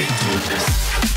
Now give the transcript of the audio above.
into this.